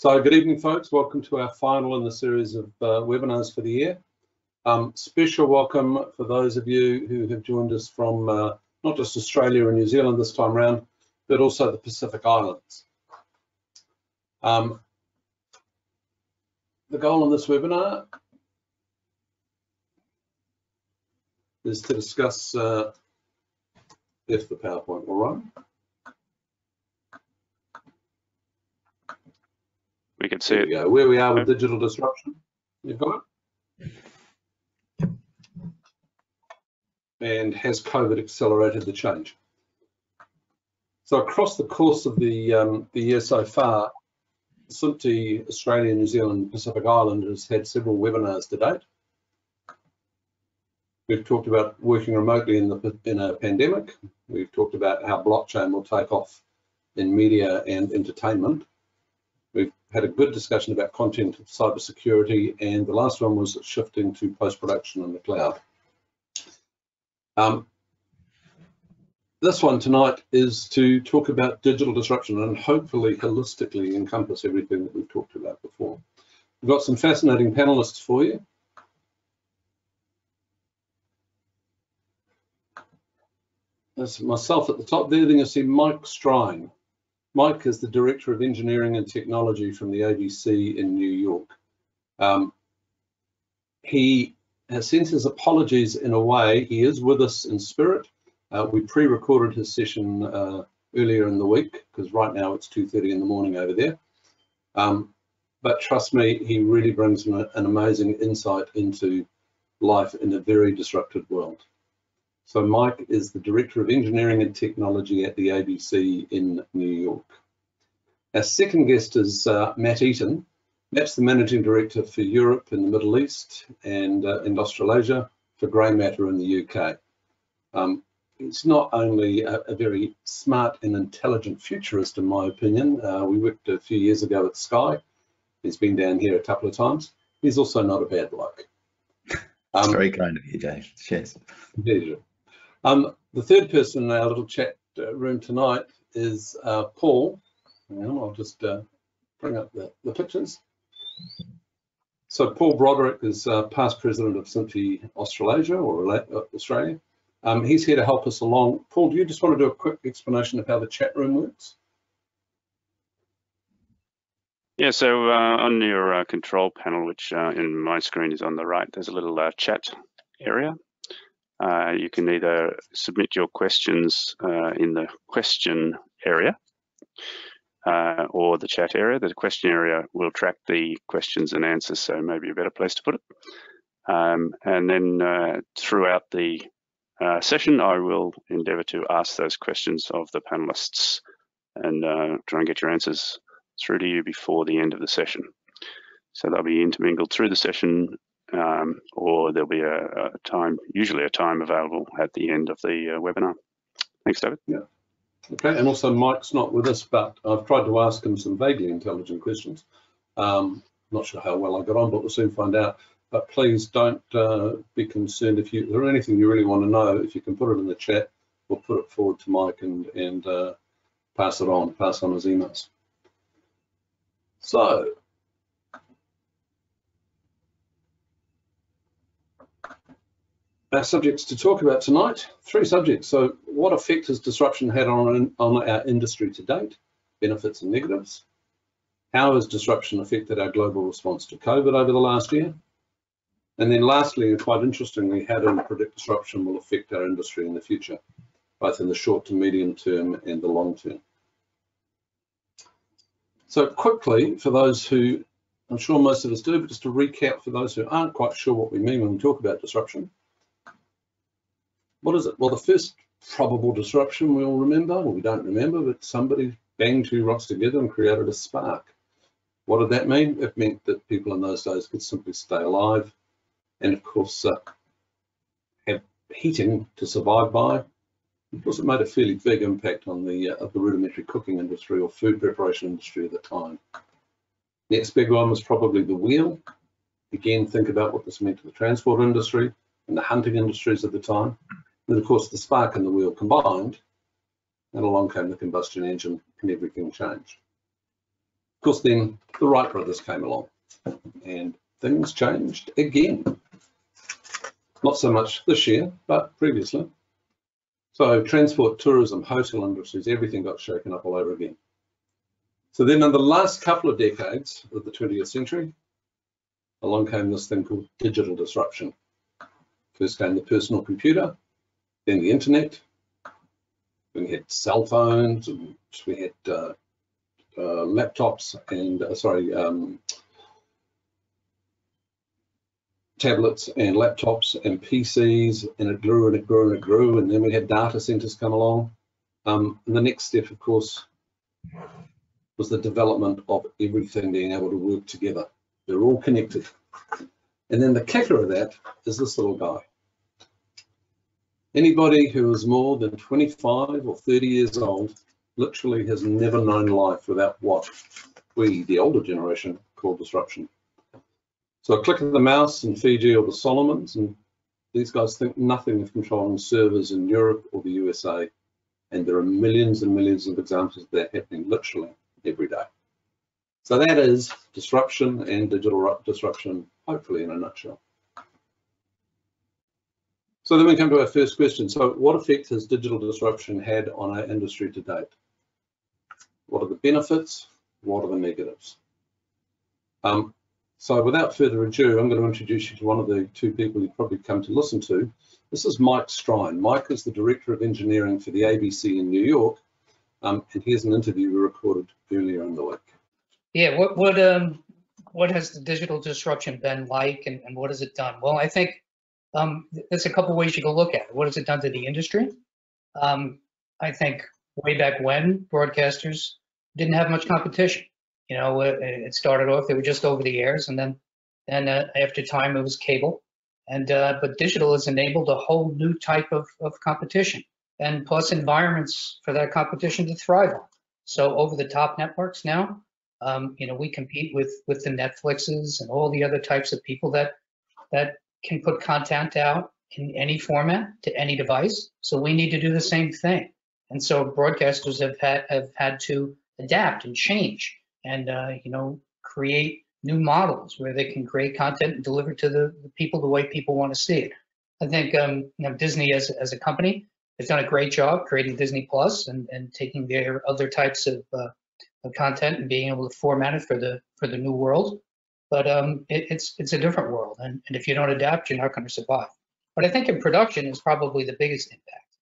So good evening, folks. Welcome to our final in the series of uh, webinars for the year. Um, special welcome for those of you who have joined us from uh, not just Australia and New Zealand this time around, but also the Pacific Islands. Um, the goal of this webinar is to discuss uh, if the PowerPoint will run. We can see it. Go. Where we are with digital disruption. You've got it. And has COVID accelerated the change? So across the course of the, um, the year so far, SMPTE Australia, New Zealand, Pacific Island has had several webinars to date. We've talked about working remotely in, the, in a pandemic. We've talked about how blockchain will take off in media and entertainment. Had a good discussion about content cybersecurity, and the last one was shifting to post-production in the cloud. Um, this one tonight is to talk about digital disruption and hopefully holistically encompass everything that we've talked about before. We've got some fascinating panelists for you. There's myself at the top there, then you see Mike Strein. Mike is the Director of Engineering and Technology from the ABC in New York. Um, he has sent his apologies in a way. He is with us in spirit. Uh, we pre-recorded his session uh, earlier in the week because right now it's 2.30 in the morning over there. Um, but trust me, he really brings an, an amazing insight into life in a very disrupted world. So Mike is the Director of Engineering and Technology at the ABC in New York. Our second guest is uh, Matt Eaton. Matt's the Managing Director for Europe and the Middle East and, uh, and Australasia for GrayMeta in the UK. Um, he's not only a, a, very smart and intelligent futurist, in my opinion. Uh, we worked a few years ago at Sky. He's been down here a couple of times. He's also not a bad bloke. Um, very kind of you, Dave. Cheers. Pleasure. Um, the third person in our little chat uh, room tonight is uh, Paul. I'll just uh, bring up the, the, pictures. So Paul Broderick is uh, past president of SMPTE Australasia or uh, Australia. Um, he's here to help us along. Paul, do you just want to do a quick explanation of how the chat room works? Yeah, so uh, on your control panel, which in my screen is on the right, there's a little chat area uh, you can either submit your questions uh, in the question area uh, or the chat area. The question area will track the questions and answers, so maybe a better place to put it. Um, and then uh, throughout the uh, session, I will endeavour to ask those questions of the panelists and uh, try and get your answers through to you before the end of the session. So they'll be intermingled through the session um, or there'll be a, a, time, usually a time available at the end of the uh, webinar. Thanks, David. Yeah. Okay, and also Mike's not with us, but I've tried to ask him some vaguely intelligent questions. Um, not sure how well I got on, but we'll soon find out. But please don't uh, be concerned if you if there's anything you really want to know. If you can put it in the chat, we'll put it forward to Mike and and uh, pass it on, pass on his emails. So our subjects to talk about tonight, three subjects. So what effect has disruption had on, on our industry to date, benefits and negatives? How has disruption affected our global response to COVID over the last year? And then lastly, and quite interestingly, how do we predict disruption will affect our industry in the future, both in the short to medium term and the long term? So quickly, for those who, I'm sure most of us do, but just to recap for those who aren't quite sure what we mean when we talk about disruption, what is it? Well, the first probable disruption we all remember, or we don't remember, but somebody banged two rocks together and created a spark. What did that mean? It meant that people in those days could simply stay alive and, of course, uh, have heating to survive by. Of course, it made a fairly big impact on the, uh, the rudimentary cooking industry or food preparation industry at the time. Next big one was probably the wheel. Again, think about what this meant to the transport industry and the hunting industries at the time. And of course, the spark and the wheel combined, and along came the combustion engine, and everything changed. Of course, then the Wright brothers came along and things changed again. Not so much this year, but previously. So transport, tourism, hotel industries, everything got shaken up all over again. So then in the last couple of decades of the 20th century, along came this thing called digital disruption. First came the personal computer, then the internet, we had cell phones, and we had uh, uh, laptops and, uh, sorry, um, tablets and laptops and PCs, and it grew and it grew and it grew, and then we had data centers come along. Um, and the next step, of course, was the development of everything being able to work together. They're all connected. And then the kicker of that is this little guy. Anybody who is more than 25 or 30 years old literally has never known life without what we, the older generation, call disruption. So a click of the mouse in Fiji or the Solomons, and these guys think nothing of controlling servers in Europe or the USA. And there are millions and millions of examples of that happening literally every day. So that is disruption and digital disruption, hopefully in a nutshell. So then we come to our first question. So what effect has digital disruption had on our industry to date? What are the benefits? What are the negatives? Um, so without further ado, I'm going to introduce you to one of the two people you've probably come to listen to. This is Mike Strein. Mike is the Director of Engineering for the ABC in New York. Um, and here's an interview we recorded earlier in the week. Yeah, what what um what has the digital disruption been like and, and what has it done? Well, I think um, there's a couple ways you can look at it. What has it done to the industry? Um, I think way back when broadcasters didn't have much competition. You know, it, it started off, they were just over the airs, and then then uh, after time it was cable. And uh, but digital has enabled a whole new type of, of competition, and plus environments for that competition to thrive on. So over the top networks now, um, you know, we compete with with the Netflixes and all the other types of people that that can put content out in any format to any device. So we need to do the same thing. And so broadcasters have had have had to adapt and change and uh, you know create new models where they can create content and deliver to the, the people the way people want to see it. I think um, you know, Disney as, as a company has done a great job creating Disney Plus and, and taking their other types of, uh, of content and being able to format it for the for the new world. But um, it, it's it's a different world, and, and if you don't adapt, you're not going to survive. But I think in production is probably the biggest impact,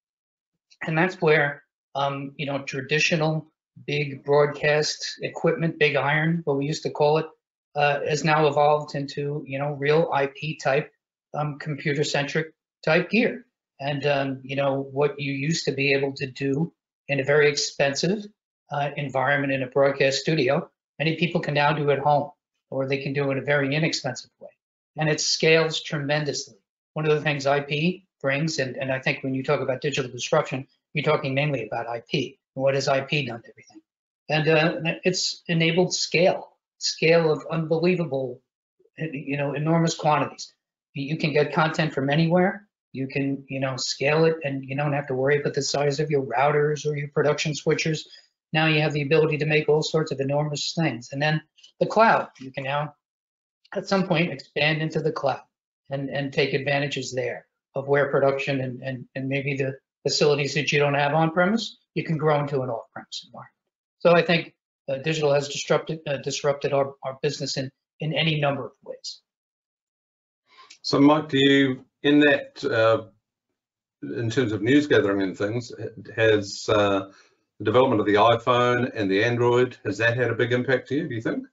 and that's where um, you know traditional big broadcast equipment, big iron, what we used to call it, uh, has now evolved into you know real IP type, um, computer centric type gear. And um, you know what you used to be able to do in a very expensive uh, environment in a broadcast studio, many people can now do at home, or they can do it in a very inexpensive way. And it scales tremendously. One of the things IP brings, and, and I think when you talk about digital disruption, you're talking mainly about IP. What has IP done to everything? And uh, it's enabled scale, scale of unbelievable, you know, enormous quantities. You can get content from anywhere. You can, you know, scale it, and you don't have to worry about the size of your routers or your production switchers. Now you have the ability to make all sorts of enormous things. And then the cloud, you can now, at some point, expand into the cloud and and take advantages there of where production and and, and maybe the facilities that you don't have on premise you can grow into an off-premise environment. So I think uh, digital has disrupted uh, disrupted our, our business in in any number of ways. So Mike, do you in that uh, in terms of news gathering and things has uh, the development of the iPhone and the Android has that had a big impact to you? Do you think?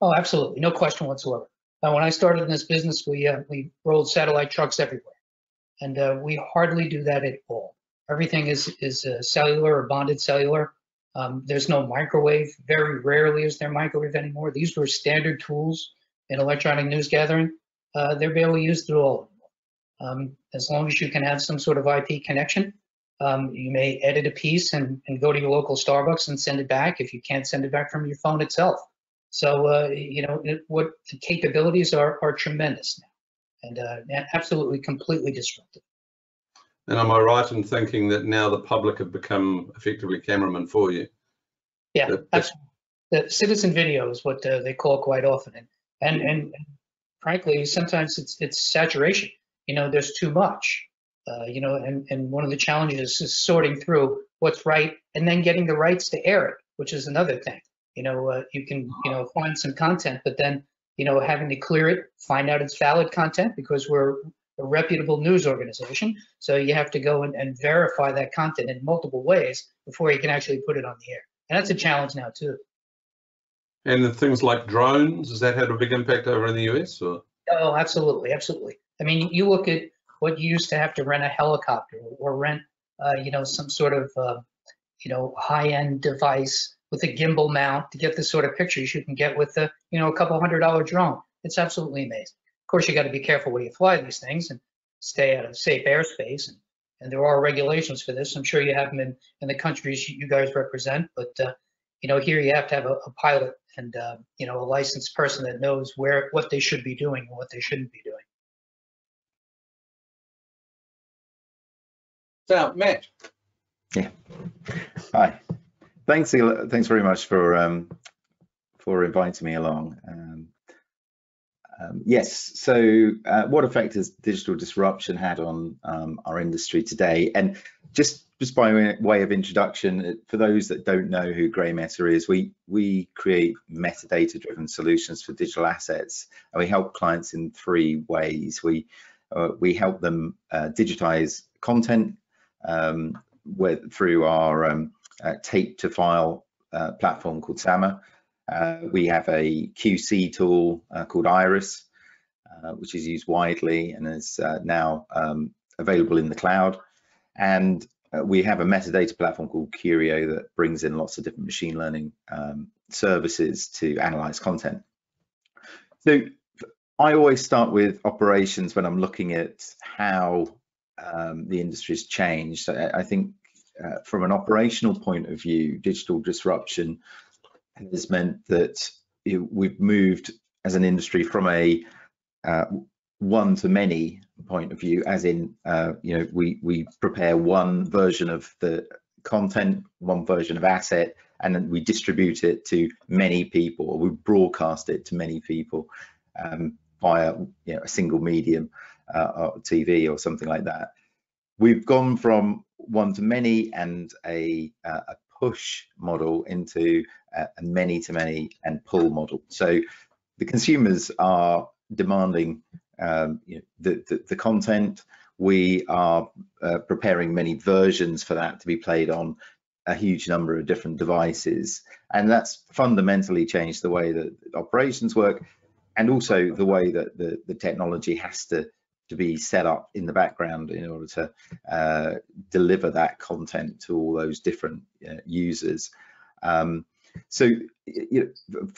Oh, absolutely, no question whatsoever. Uh, when I started in this business, we uh, we rolled satellite trucks everywhere, and uh, we hardly do that at all. Everything is is uh, cellular or bonded cellular. Um, there's no microwave. Very rarely is there microwave anymore. These were standard tools in electronic news gathering. Uh, they're barely used at all. Um, as long as you can have some sort of IP connection, um, you may edit a piece and, and, go to your local Starbucks and send it back if you can't send it back from your phone itself. So, uh, you know, it, what the capabilities are, are tremendous now and uh, absolutely completely disruptive. And am I right in thinking that now the public have become effectively cameramen for you? Yeah, that, the citizen video is what uh, they call quite often, and, and and frankly, sometimes it's it's saturation. You know, there's too much. Uh, you know, and and one of the challenges is sorting through what's right and then getting the rights to air it, which is another thing. You know, uh, you can you know find some content, but then you know having to clear it, find out it's valid content because we're a reputable news organization. So you have to go and, and verify that content in multiple ways before you can actually put it on the air. And that's a challenge now too. And the things like drones, has that had a big impact over in the US? Or? Oh, absolutely, absolutely. I mean, you look at what you used to have to rent a helicopter or rent, uh, you know, some sort of, uh, you know, high-end device with a gimbal mount to get the sort of pictures you can get with a, you know, a couple hundred dollar drone. It's absolutely amazing. Of course, you got to be careful where you fly these things and stay out of safe airspace. And, and there are regulations for this. I'm sure you have them in, in the countries you guys represent, but uh, you know, here you have to have a, a pilot and uh, you know a licensed person that knows where what they should be doing and what they shouldn't be doing. So, Matt. Yeah. Hi. Thanks. Thanks very much for um, for inviting me along. Um, um, yes, so uh, what effect has digital disruption had on um, our industry today? And just just by way of introduction, uh, for those that don't know who GrayMeta is, we we create metadata-driven solutions for digital assets, and we help clients in three ways. We uh, we help them uh, digitize content um, with, through our um, uh, tape to file uh, platform called SAMMA. Uh, we have a QC tool uh, called Iris, uh, which is used widely and is now um, available in the cloud. And we have a metadata platform called Curio that brings in lots of different machine learning um, services to analyze content. So I always start with operations when I'm looking at how um, the industry has changed. I, I think uh, from an operational point of view, digital disruption has meant that we've moved as an industry from a uh, one to many point of view, as in, uh, you know, we, we prepare one version of the content, one version of asset, and then we distribute it to many people, or we broadcast it to many people um, via you know, a single medium, uh, or TV or something like that. We've gone from one to many and a, uh, a push model into a many to many and pull model. So the consumers are demanding um, you know, the, the, the, content. We are uh, preparing many versions for that to be played on a huge number of different devices. And that's fundamentally changed the way that operations work and also the way that the, the technology has to, to be set up in the background in order to uh, deliver that content to all those different uh, users. Um, so you know,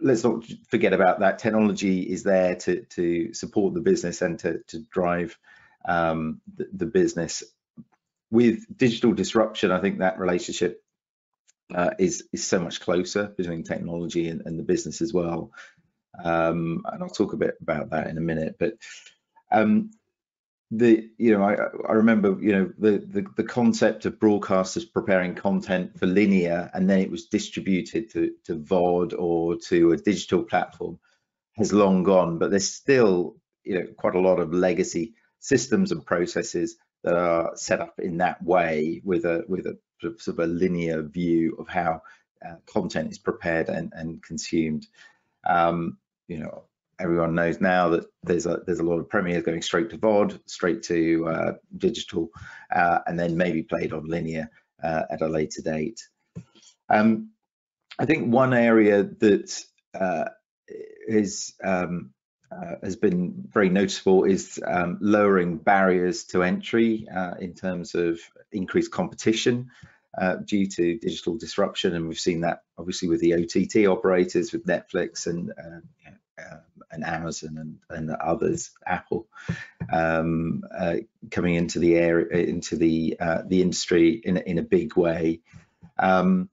let's not forget about that. Technology is there to to support the business and to to drive um, the, the, business. With digital disruption, I think that relationship uh, is is so much closer between technology and, and the business as well. Um, and I'll talk a bit about that in a minute. But um, the you know I, I remember you know the, the, the concept of broadcasters preparing content for linear and then it was distributed to to VOD or to a digital platform has long gone but there's still you know quite a lot of legacy systems and processes that are set up in that way with a with a sort of a linear view of how uh, content is prepared and, and consumed. Um, you know everyone knows now that there's a there's a lot of premieres going straight to VOD, straight to uh, digital, uh, and then maybe played on linear uh, at a later date. Um, I think one area that uh, is um, uh, has been very noticeable is um, lowering barriers to entry uh, in terms of increased competition. Uh, due to digital disruption, and we've seen that obviously with the OTT operators, with Netflix and uh, um, and Amazon and, and others, Apple, um, uh, coming into the area, into the uh, the industry in in a big way. Um,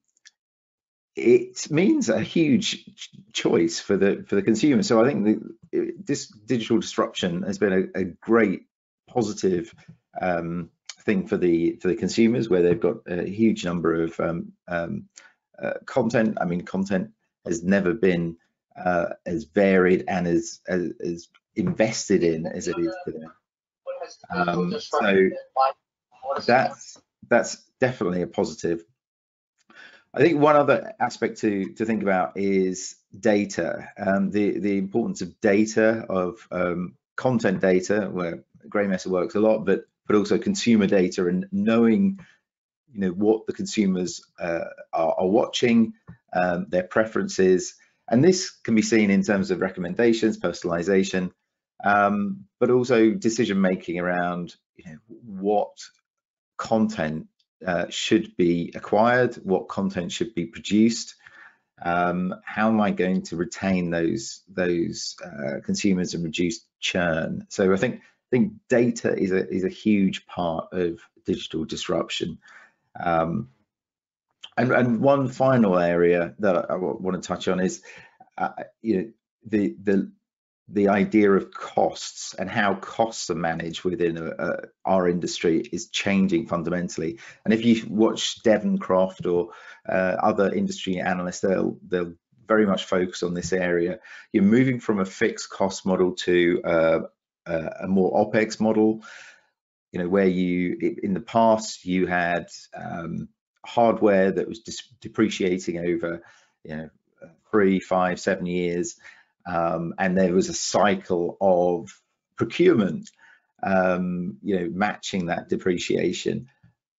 it means a huge choice for the for the consumer. So I think the, this digital disruption has been a, a great positive um, thing for the for the consumers, where they've got a huge number of um, um, uh, content. I mean, content has never been uh, as varied and as, as, as invested in as it is today. Um, so that's that's definitely a positive. I think one other aspect to to think about is data, um, the the importance of data of um, content data, where GrayMeta works a lot, but but also consumer data and knowing you know what the consumers uh, are, are, watching, um, their preferences, and this can be seen in terms of recommendations, personalization, um, but also decision making around you know what content uh, should be acquired, what content should be produced, um, how am I going to retain those those uh, consumers and reduce churn? So I think I think data is a is a huge part of digital disruption. Um, and, and one final area that I want to touch on is, uh, you know, the the the idea of costs and how costs are managed within a, a, our industry is changing fundamentally. And if you watch Devoncroft or uh, other industry analysts, they'll they'll very much focus on this area. You're moving from a fixed cost model to uh, a more OPEX model. You know, where you in the past you had um, hardware that was depreciating over you know three, five, seven years um, and there was a cycle of procurement, um, you know, matching that depreciation.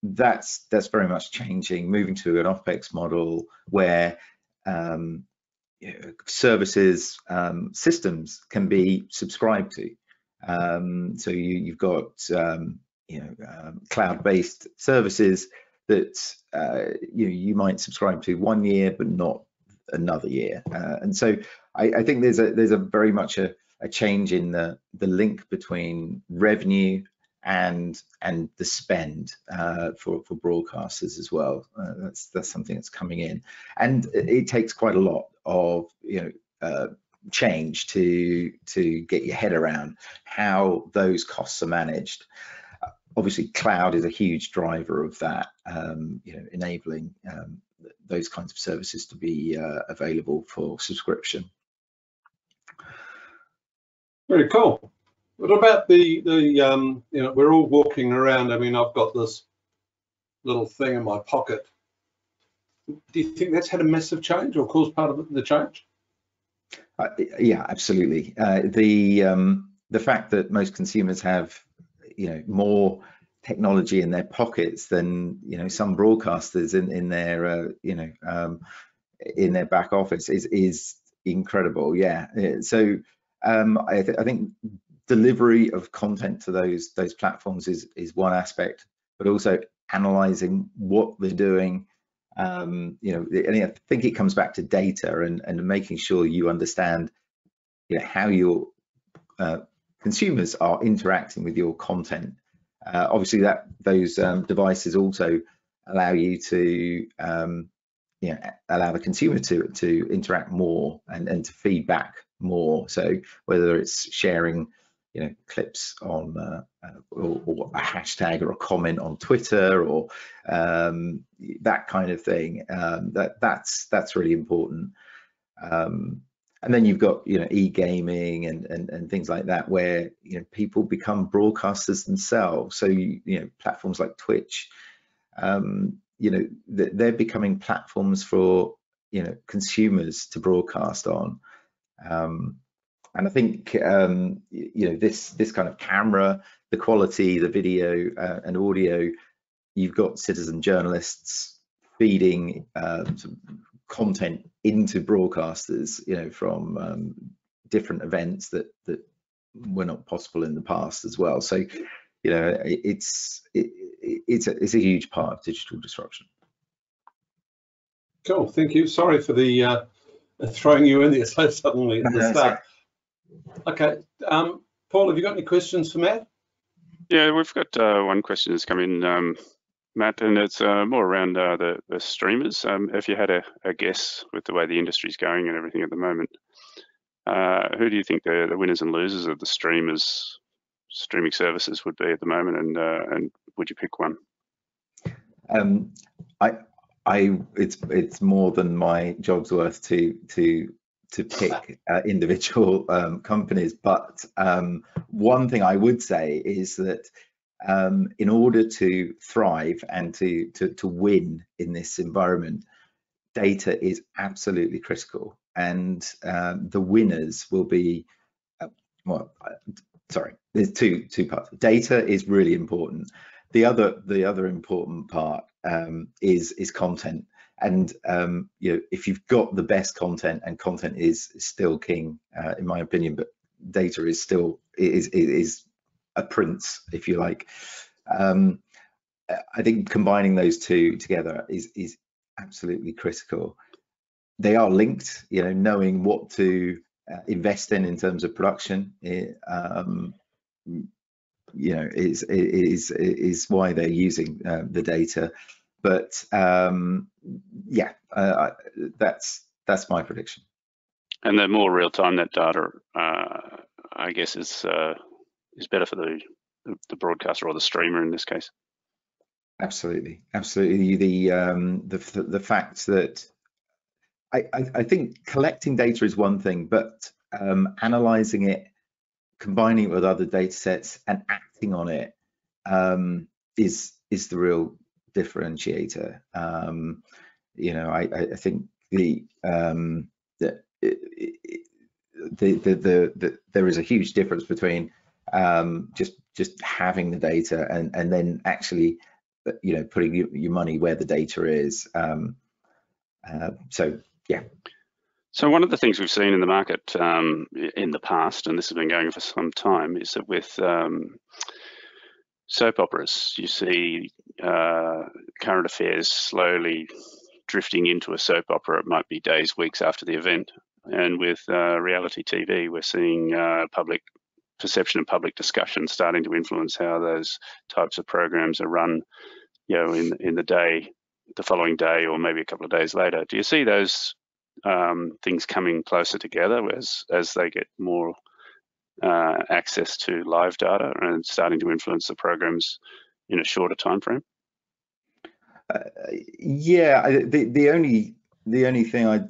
That's that's very much changing, moving to an OPEX model where um, you know, services um, systems can be subscribed to. Um, so you, have got um, you know cloud-based services that uh, you you might subscribe to one year, but not another year. Uh, and so I, I, think there's a there's a very much a, a change in the the link between revenue and and the spend uh, for for broadcasters as well. Uh, that's that's something that's coming in, and it, it takes quite a lot of you know. Uh, change to to get your head around how those costs are managed obviously cloud is a huge driver of that um, you know enabling um, those kinds of services to be uh, available for subscription. Very cool. What about the the um, you know we're all walking around. I mean, I've got this little thing in my pocket. Do you think that's had a massive change or caused part of the change? Uh, yeah, absolutely. Uh, the um, the fact that most consumers have you know more technology in their pockets than you know some broadcasters in in their uh, you know um, in their back office is is incredible. Yeah, so um, I, th I, think delivery of content to those those platforms is is one aspect, but also analyzing what they're doing. Um, you know, and I think it comes back to data and and making sure you understand you know, how your uh, consumers are interacting with your content uh, obviously, that those um, devices also allow you to um, you know, allow the consumer to to interact more and, and to feedback more. So whether it's sharing you know clips on uh, uh, or, or, a hashtag or a comment on Twitter or um, that kind of thing. Um, that that's that's really important. Um, and then you've got you know e-gaming and, and and things like that where you know people become broadcasters themselves. So you, you know platforms like twitch um, you know they're becoming platforms for you know consumers to broadcast on. Um, and i think um, you know this this kind of camera the quality the video uh, and audio you've got citizen journalists feeding um, content into broadcasters, you know, from um, different events that that were not possible in the past as well. So, you know, it's it, it's a, it's a huge part of digital disruption. Cool, thank you. Sorry for the uh, throwing you in there so suddenly at the start. Okay, um, Paul, have you got any questions for Matt? Yeah, we've got uh, one question that's come in. Um, Matt, and it's uh, more around uh, the, the streamers. Um, if you had a, a, guess with the way the industry's going and everything at the moment, uh, who do you think the, the, winners and losers of the streamers streaming services would be at the moment, and uh, and would you pick one? Um, I I it's it's more than my job's worth to to to pick uh, individual um, companies. But um, one thing I would say is that um, in order to thrive and to, to to win in this environment, data is absolutely critical, and um, the winners will be uh, well. Sorry, there's two two parts. Data is really important. The other the other important part um, is is content and um, you know if you've got the best content and content is still king uh, in my opinion but data is still is is a prince if you like. Um, i think combining those two together is is absolutely critical. They are linked you know knowing what to uh, invest in in terms of production it, um, you know is is is why they're using uh, the data. But um, yeah, uh, that's that's my prediction. And the more real time that data, uh, I guess, is uh, is better for the the broadcaster or the streamer in this case. Absolutely, absolutely. The um, the the fact that I, I, I think collecting data is one thing, but um, analyzing it, combining it with other data sets, and acting on it um, is is the real differentiator. Um, you know, I, I think the, um, the, the, the, the, the, there is a huge difference between um, just just having the data and and then actually, you know, putting your, your money where the data is. Um, uh, so yeah. So one of the things we've seen in the market um, in the past, and this has been going for some time, is that with um, soap operas. You see uh, current affairs slowly drifting into a soap opera. It might be days, weeks after the event. And with uh, reality TV, we're seeing uh, public perception and public discussion starting to influence how those types of programs are run, you know, in in the day, the following day, or maybe a couple of days later. Do you see those um, things coming closer together as as they get more uh, access to live data and starting to influence the programs in a shorter time frame? Uh, yeah, the the only the only thing I'd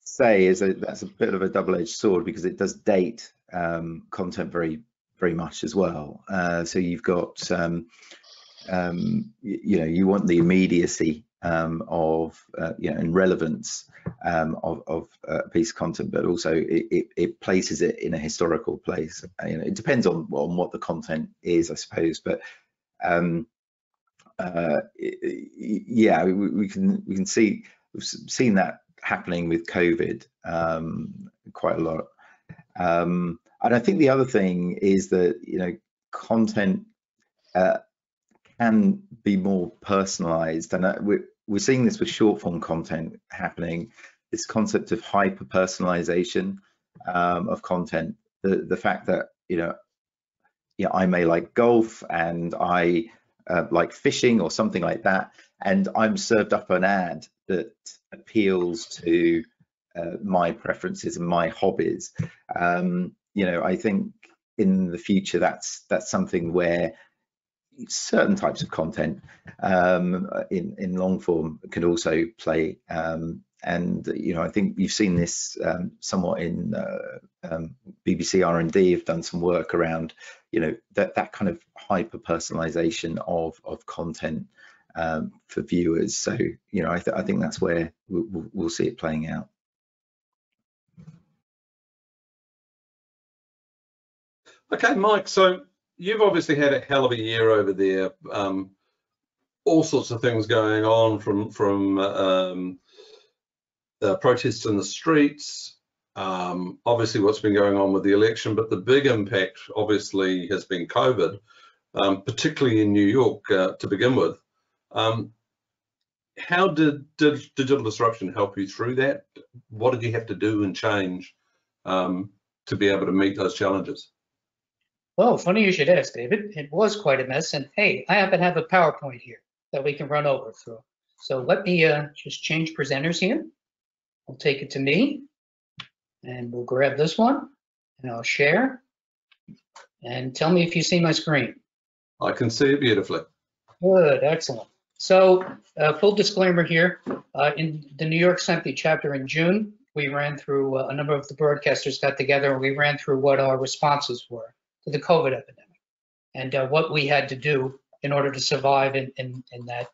say is that that's a bit of a double-edged sword because it does date um, content very very much as well. Uh, so you've got um, um, you, know you want the immediacy um, of uh, you know and relevance um, of, of uh, a piece of content, but also it, it, it, places it in a historical place. Uh, you know, it depends on on what the content is, I suppose, but um, uh, yeah, we, we, can we can see we've seen that happening with COVID um, quite a lot. Um, and I think the other thing is that you know content uh, can be more personalized, and uh, we're, we're seeing this with short form content happening. This concept of hyper personalization um, of content, the the fact that you know, yeah, I may like golf and I uh, like fishing or something like that, and I'm served up an ad that appeals to uh, my preferences and my hobbies. Um, you know, I think in the future that's that's something where certain types of content um, in in long form can also play. Um, and you know, I think you've seen this um, somewhat in uh, um, BBC R and D have done some work around, you know, that that kind of hyper personalization of of content um, for viewers. So you know, I, th I think that's where we'll, we'll see it playing out. Okay, Mike. So you've obviously had a hell of a year over there. Um, all sorts of things going on from from um, uh, protests in the streets. Um, obviously, what's been going on with the election, but the big impact obviously has been COVID, um, particularly in New York uh, to begin with. Um, how did, did, digital disruption help you through that? What did you have to do and change um, to be able to meet those challenges? Well, funny you should ask, David. It was quite a mess. And hey, I happen to have a PowerPoint here that we can run over through. So let me uh, just change presenters here. I'll take it to me and we'll grab this one and I'll share and tell me if you see my screen. I can see it beautifully. Good, excellent. So uh, full disclaimer here, Uh, in the New York SMPTE chapter in June, we ran through, uh, a number of the broadcasters got together and we ran through what our responses were to the COVID epidemic and uh, what we had to do in order to survive in, in, in that,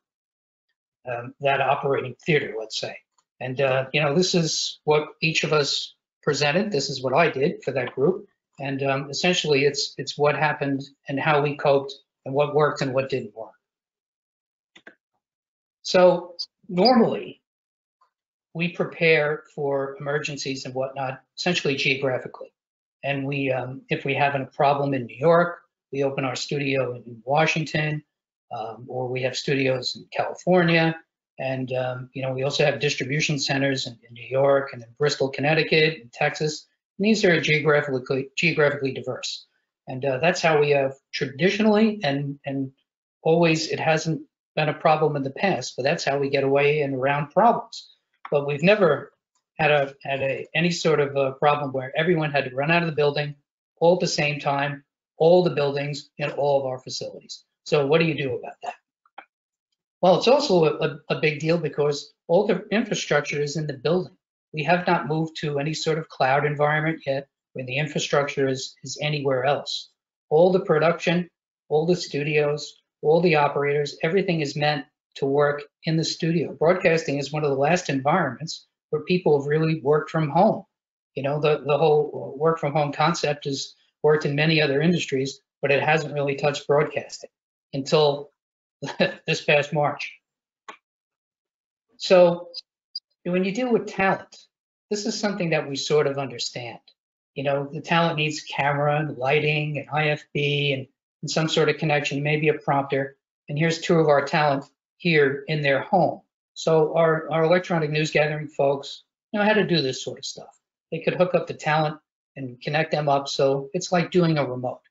um, that operating theater, let's say. And, uh, you know, this is what each of us presented. This is what I did for that group. And um, essentially, it's it's what happened and how we coped and what worked and what didn't work. So normally, we prepare for emergencies and whatnot, essentially geographically. And we, um, if we have a problem in New York, we open our studio in Washington, um, or we have studios in California. And, um, you know, we also have distribution centers in, in New York and in Bristol, Connecticut, and Texas. And these are geographically, geographically diverse. And uh, that's how we have traditionally and, and always, it hasn't been a problem in the past, but that's how we get away and around problems. But we've never had a had a any sort of a problem where everyone had to run out of the building all at the same time, all the buildings in all of our facilities. So what do you do about that? Well, it's also a, a, big deal because all the infrastructure is in the building. We have not moved to any sort of cloud environment yet when the infrastructure is, is anywhere else. All the production, all the studios, all the operators, everything is meant to work in the studio. Broadcasting is one of the last environments where people have really worked from home. You know, the, the whole work from home concept has worked in many other industries, but it hasn't really touched broadcasting until this past March. So when you deal with talent, this is something that we sort of understand. You know, the talent needs camera and lighting and IFB and, and some sort of connection, maybe a prompter. And here's two of our talent here in their home. So our, our electronic news gathering folks know how to do this sort of stuff. They could hook up the talent and connect them up. So it's like doing a remote.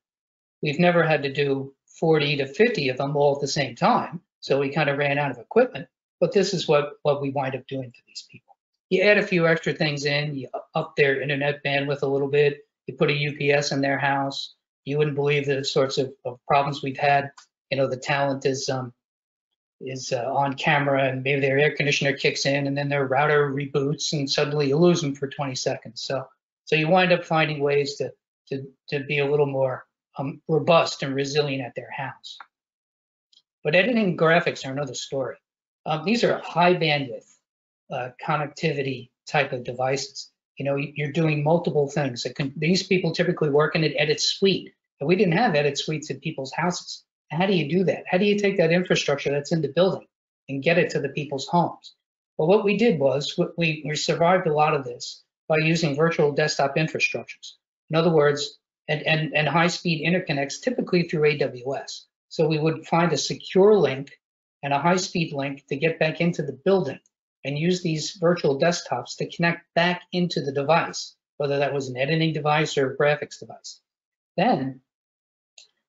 We've never had to do 40 to 50 of them all at the same time. So we kind of ran out of equipment, but this is what, what we wind up doing for these people. You add a few extra things in, you up their internet bandwidth a little bit, you put a UPS in their house. You wouldn't believe the sorts of, of problems we've had. You know, the talent is um, is uh, on camera and maybe their air conditioner kicks in and then their router reboots and suddenly you lose them for 20 seconds. So so you wind up finding ways to to to be a little more um, robust and resilient at their house. But editing graphics are another story. Um, these are high bandwidth uh, connectivity type of devices. You know, you're doing multiple things. Can, these people typically work in an edit suite, and we didn't have edit suites in people's houses. How do you do that? How do you take that infrastructure that's in the building and get it to the people's homes? Well, what we did was we, we survived a lot of this by using virtual desktop infrastructures. In other words, and, and, and high-speed interconnects typically through AWS. So we would find a secure link and a high-speed link to get back into the building and use these virtual desktops to connect back into the device, whether that was an editing device or a graphics device. Then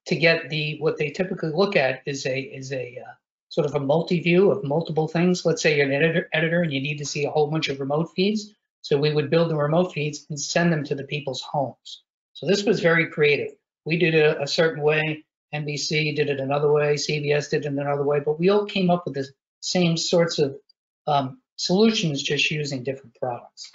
to get the, what they typically look at is a, is a uh, sort of a multi-view of multiple things. Let's say you're an editor, editor and you need to see a whole bunch of remote feeds. So we would build the remote feeds and send them to the people's homes. So this was very creative. We did it a certain way, NBC did it another way, CBS did it another way, but we all came up with the same sorts of um, solutions, just using different products.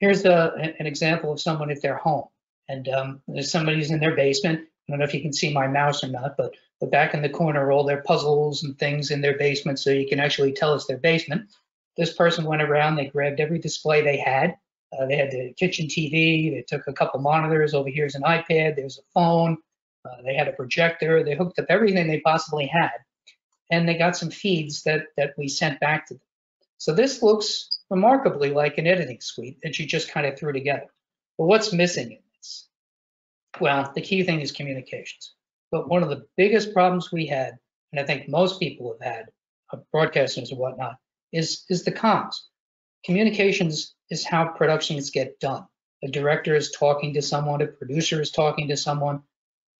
Here's a, an example of someone at their home, and um, there's somebody's in their basement. I don't know if you can see my mouse or not, but, but back in the corner are all their puzzles and things in their basement, so you can actually tell it's their basement. This person went around, they grabbed every display they had, uh, they had the kitchen TV. They took a couple monitors. Over here's an iPad. There's a phone. Uh, they had a projector. They hooked up everything they possibly had, and they got some feeds that that we sent back to them. So this looks remarkably like an editing suite that you just kind of threw together. But what's missing Well, the key thing is communications. But one of the biggest problems we had, and I think most people have had, broadcasters and whatnot, is is the comms. Communications is how productions get done. A director is talking to someone, a producer is talking to someone.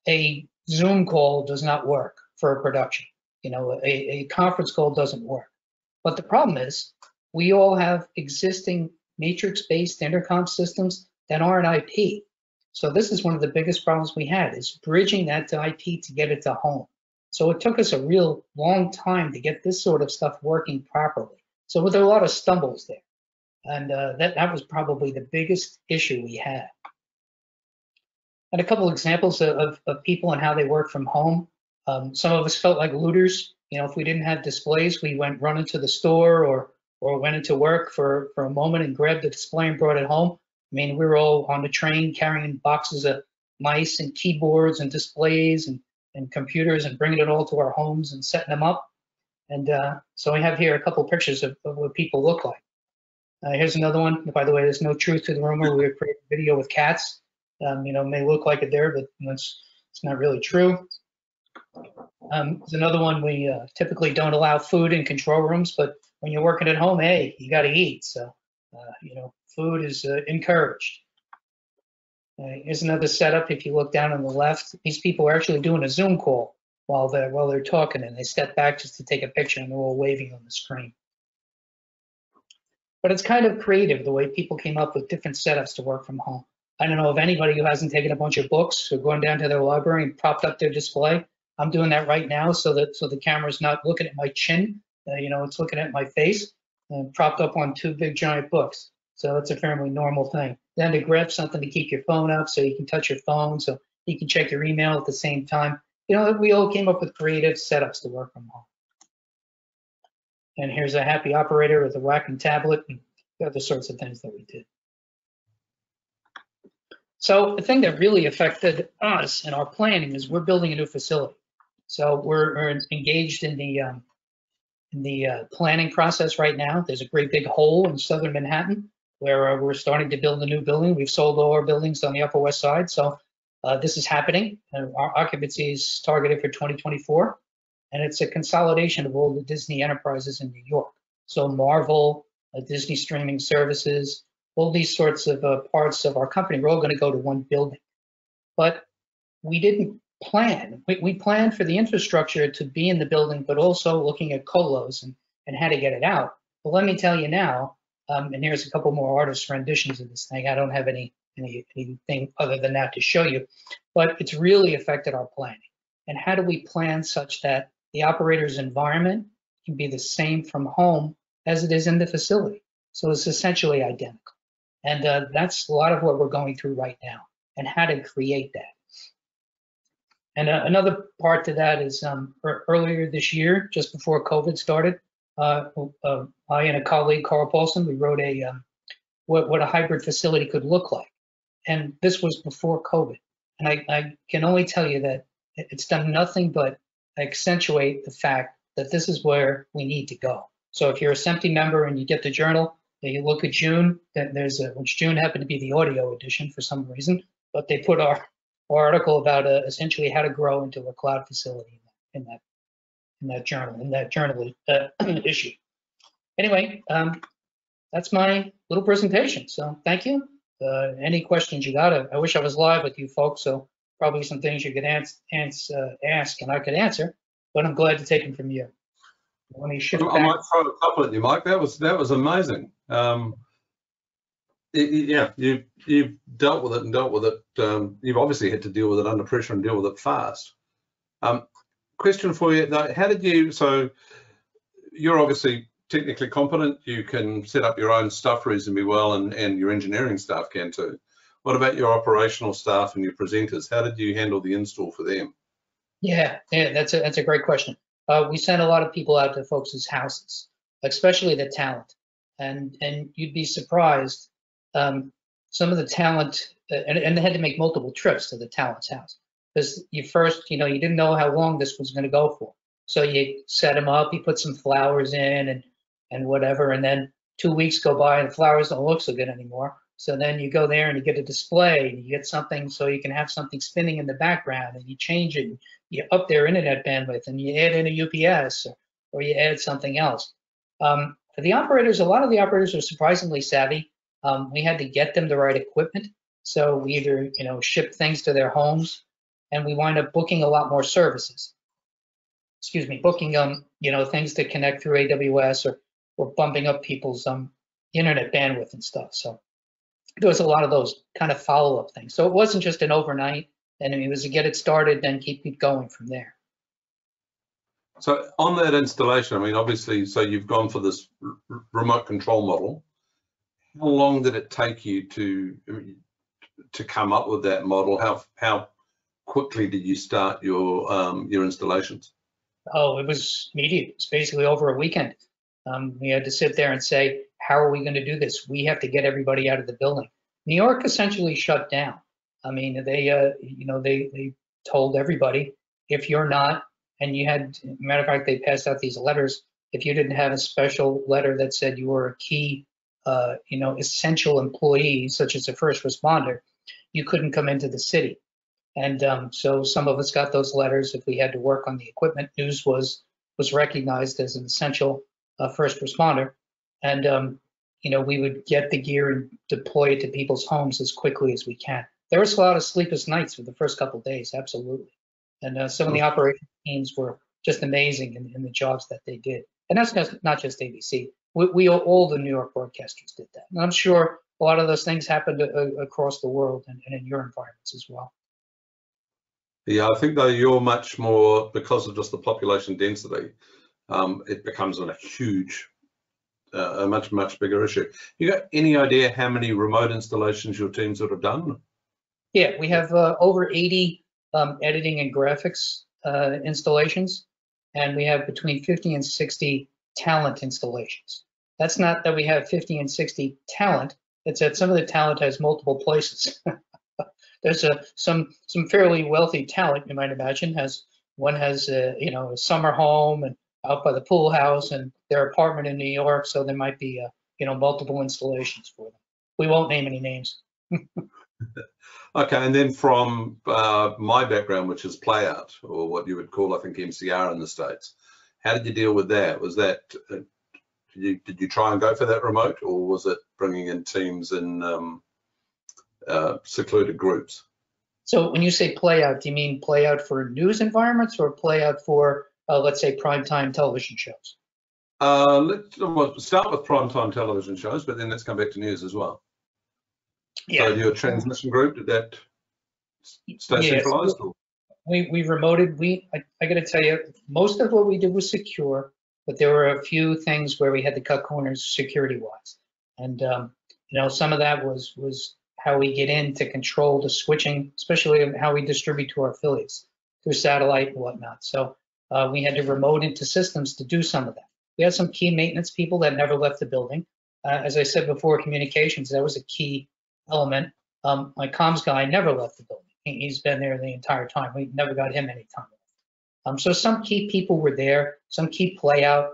A Zoom call does not work for a production. You know, a, a conference call doesn't work. But the problem is we all have existing matrix-based intercom systems that aren't IP. So this is one of the biggest problems we had is bridging that to IP to get it to home. So it took us a real long time to get this sort of stuff working properly. So there were a lot of stumbles there. And uh, that, that was probably the biggest issue we had. And a couple examples of, of, of people and how they work from home. Um, some of us felt like looters. You know, if we didn't have displays, we went running to the store or or went into work for, for a moment and grabbed the display and brought it home. I mean, we were all on the train carrying boxes of mice and keyboards and displays and, and computers and bringing it all to our homes and setting them up. And uh, so I have here a couple pictures of, of what people look like. Uh, here's another one. By the way, there's no truth to the rumor. We created a video with cats. Um, you know, may look like it there, but it's, it's not really true. Um, there's another one. We uh, typically don't allow food in control rooms, but when you're working at home, hey, you got to eat. So, uh, you know, food is uh, encouraged. Uh, here's another setup. If you look down on the left, these people are actually doing a Zoom call while they're while they're talking, and they step back just to take a picture, and they're all waving on the screen. But it's kind of creative the way people came up with different setups to work from home. I don't know of anybody who hasn't taken a bunch of books or gone down to their library and propped up their display. I'm doing that right now so that so the camera's not looking at my chin. Uh, you know, it's looking at my face and propped up on two big giant books. So that's a fairly normal thing. Then to grab something to keep your phone up so you can touch your phone so you can check your email at the same time. You know, we all came up with creative setups to work from home. And here's a happy operator with a Wacom tablet and the other sorts of things that we did. So the thing that really affected us and our planning is we're building a new facility. So we're, we're engaged in the um, in the uh, planning process right now. There's a great big hole in southern Manhattan where uh, we're starting to build a new building. We've sold all our buildings on the Upper West Side, so uh, this is happening. our occupancy is targeted for 2024, and it's a consolidation of all the Disney enterprises in New York. So Marvel, uh, Disney streaming services, all these sorts of uh, parts of our company, we're all going to go to one building. But we didn't plan. We, we for the infrastructure to be in the building, but also looking at colos and, and how to get it out. But let me tell you now, um, and here's a couple more artist renditions of this thing. I don't have any, any anything other than that to show you, but it's really affected our planning. And how do we plan such that the operator's environment can be the same from home as it is in the facility? So it's essentially identical. And uh, that's a lot of what we're going through right now and how to create that. And uh, another part to that is um, earlier this year, just before COVID started, uh, uh, I and a colleague, Carl Paulson, we wrote a um, what, what a hybrid facility could look like. And this was before COVID. And I, I can only tell you that it's done nothing but accentuate the fact that this is where we need to go. So if you're a SMPTE member and you get the journal, you look at June, then there's a, which June happened to be the audio edition for some reason, but they put our, article about uh, essentially how to grow into a cloud facility in that in that journal, in that journal uh, issue. Anyway, um, that's my little presentation. So thank you. Uh, any questions you got? I, I, wish I was live with you folks, so probably some things you could ans ans uh, ask and I could answer, but I'm glad to take them from you. Let me shift I might throw a couple at you, Mike. That was that was amazing. Um, yeah, you you've dealt with it and dealt with it. Um, you've obviously had to deal with it under pressure and deal with it fast. Um, question for you though, how did you, so you're obviously technically competent, you can set up your own stuff reasonably well and, and your engineering staff can too. What about your operational staff and your presenters? How did you handle the install for them? Yeah, yeah, that's a that's a great question. Uh, we sent a lot of people out to folks' houses, especially the talent, and and you'd be surprised. Um, some of the talent, uh, and, and they had to make multiple trips to the talent's house because you first, you know, you didn't know how long this was going to go for. So you set them up, you put some flowers in and and whatever, and then two weeks go by and the flowers don't look so good anymore. So then you go there and you get a display and you get something so you can have something spinning in the background and you change it, you up their internet bandwidth and you add in a UPS or, or you add something else. Um, the operators, a lot of the operators are surprisingly savvy. Um, we had to get them the right equipment. So we either, you know, ship things to their homes and we wind up booking a lot more services. Excuse me, booking um, you know, things to connect through AWS or or bumping up people's um internet bandwidth and stuff. So there was a lot of those kind of follow-up things. So it wasn't just an overnight, and it was to get it started, then keep it going from there. So on that installation, I mean, obviously, so you've gone for this remote control model. How long did it take you to to come up with that model? How how quickly did you start your um, your installations? Oh, it was immediate. It's basically over a weekend. Um, we had to sit there and say, how are we going to do this? We have to get everybody out of the building. New York essentially shut down. I mean, they, uh, you know, they, they told everybody, if you're not, and you had, matter of fact, they passed out these letters. If you didn't have a special letter that said you were a key, uh, you know, essential employee, such as a first responder, you couldn't come into the city. And um, so some of us got those letters if we had to work on the equipment. News was was recognized as an essential uh, first responder, and um, you know we would get the gear and deploy it to people's homes as quickly as we can. There was a lot of sleepless nights for the first couple of days, absolutely. And uh, some of the operation teams were just amazing in, in, the jobs that they did. And that's not just ABC. We, we, all the New York broadcasters did that. And I'm sure a lot of those things happened uh, across the world and, and in your environments as well. Yeah, I think though you're much more because of just the population density, um, it becomes a huge, uh, a much much bigger issue. You got any idea how many remote installations your teams would have done? Yeah, we have uh, over 80 um, editing and graphics uh, installations, and we have between 50 and 60 talent installations. That's not that we have 50 and 60 talent. It's that some of the talent has multiple places. there's a some some fairly wealthy talent you might imagine has one has a you know a summer home and out by the pool house and their apartment in New York, so there might be uh, you know multiple installations for them. We won't name any names. okay, and then from uh, my background, which is play playout or what you would call, I think, MCR in the states, how did you deal with that? Was that uh, did you did you try and go for that remote, or was it bringing in teams in um, uh, secluded groups. So when you say play out, do you mean play out for news environments or play out for, uh, let's say, primetime television shows? Uh, let's well, start with primetime television shows, but then let's come back to news as well. Yeah. So your transmission group, did that stay yeah, centralized? So we, we remoted, we, I, I got to tell you, most of what we did was secure, but there were a few things where we had to cut corners security wise. And, um, you know, some of that was, was how we get in to control the switching, especially how we distribute to our affiliates through satellite and whatnot. So uh, we had to remote into systems to do some of that. We had some key maintenance people that never left the building. Uh, as I said before, communications, that was a key element. Um, my comms guy never left the building. He, has been there the entire time. We never got him any time. Um, so some key people were there, some key play out,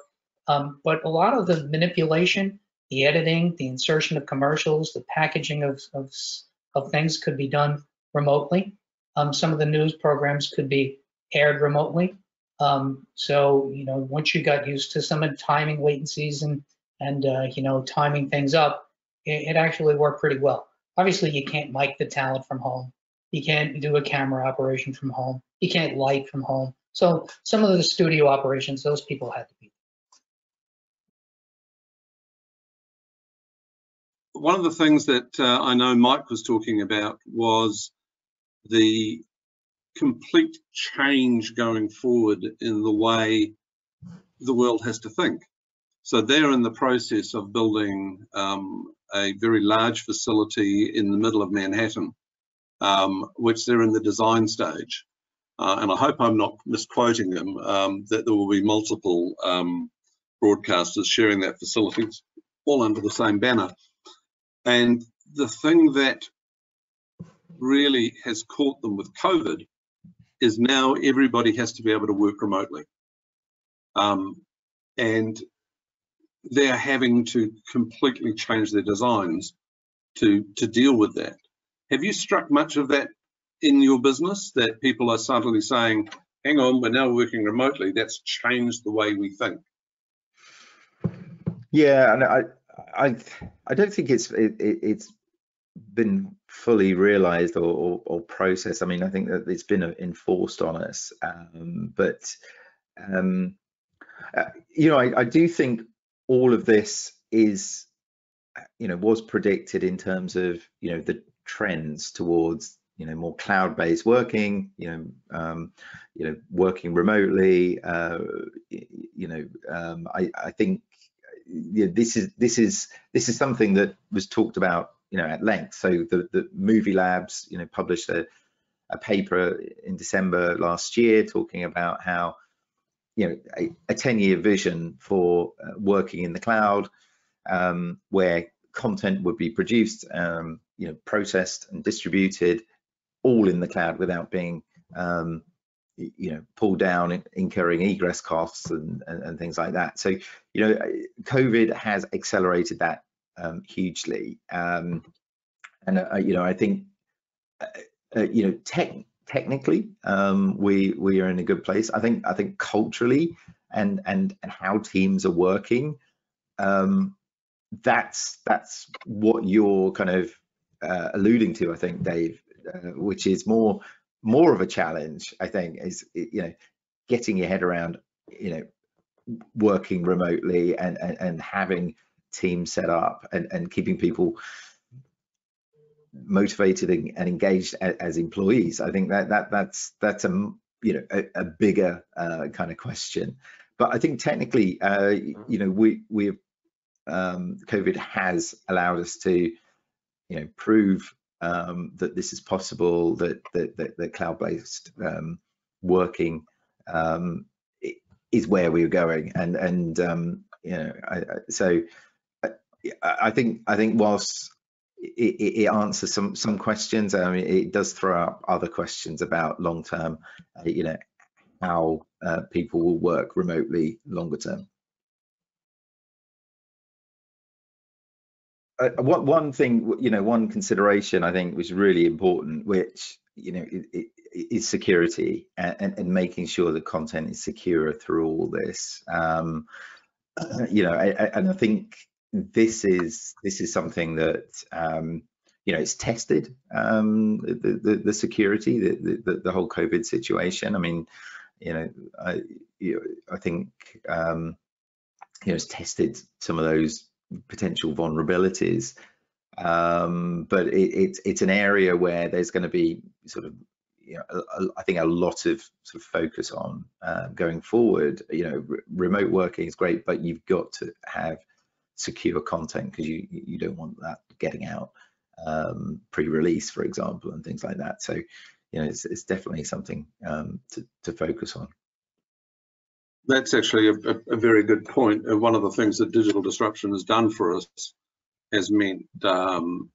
um, but a lot of the manipulation the editing, the insertion of commercials, the packaging of, of, of things could be done remotely. Um, some of the news programs could be aired remotely. Um, so, you know, once you got used to some of the timing latencies and, and uh, you know, timing things up, it, it actually worked pretty well. Obviously, you can't mic the talent from home. You can't do a camera operation from home. He can't light from home. So some of the studio operations, those people had to be one of the things that uh, I know Mike was talking about was the complete change going forward in the way the world has to think. So they're in the process of building um, a very large facility in the middle of Manhattan, um, which they're in the design stage. Uh, and I hope I'm not misquoting them, um, that there will be multiple um, broadcasters sharing that facility all under the same banner. And the thing that really has caught them with COVID is now everybody has to be able to work remotely. Um, and they're having to completely change their designs to, to deal with that. Have you struck much of that in your business that people are suddenly saying, hang on, we're now working remotely, that's changed the way we think? Yeah, and I, I I don't think it's it, it's been fully realized or, or, or, processed. I mean, I think that it's been enforced on us, um, but um, uh, you know, I, I, do think all of this is, you know, was predicted in terms of you know the trends towards you know more cloud-based working, you know, um, you know, working remotely. Uh, you know, um, I, I think yeah, this is this is this is something that was talked about, you know, at length. So the the MovieLabs, you know, published a a paper in December last year talking about how you know a, a 10 year vision for uh, working in the cloud um, where content would be produced um, you know processed and distributed all in the cloud without being um, you know pulled down incurring egress costs and, and, and, things like that. So you know covid has accelerated that um, hugely. Um, and uh, you know i think uh, uh, you know tech technically um, we we are in a good place. I think i think culturally and and and how teams are working um, that's that's what you're kind of uh, alluding to i think dave uh, which is more more of a challenge i think is you know getting your head around you know working remotely and and, and having teams set up and, and keeping people motivated and, engaged as, employees. I think that that that's that's a you know a, a bigger uh, kind of question. But i think technically uh, you know we we've um, covid has allowed us to you know prove um, that this is possible, that that, that, that cloud-based um, working um, is where we're going, and and um, you know, I, so I, I, think I think whilst it, it, answers some some questions, I mean, it does throw up other questions about long-term, uh, you know, how uh, people will work remotely longer term. Uh, one one thing, you know, one consideration I think was really important, which you know, it, it, is security and, and, making sure that content is secure through all this. Um, you know, I, I, and I think this is this is something that um, you know it's tested um, the, the, the security, the, the the whole COVID situation. I mean, you know, I you know, I think um, you know it's tested some of those potential vulnerabilities. Um, but it, it, it's an area where there's going to be sort of, you know, a, a, I think a lot of sort of focus on uh, going forward. You know, re remote working is great, but you've got to have secure content because you you don't want that getting out um, pre-release, for example, and things like that. So, you know, it's, it's definitely something um, to, to focus on. That's actually a, a, very good point. Uh, one of the things that digital disruption has done for us has meant um,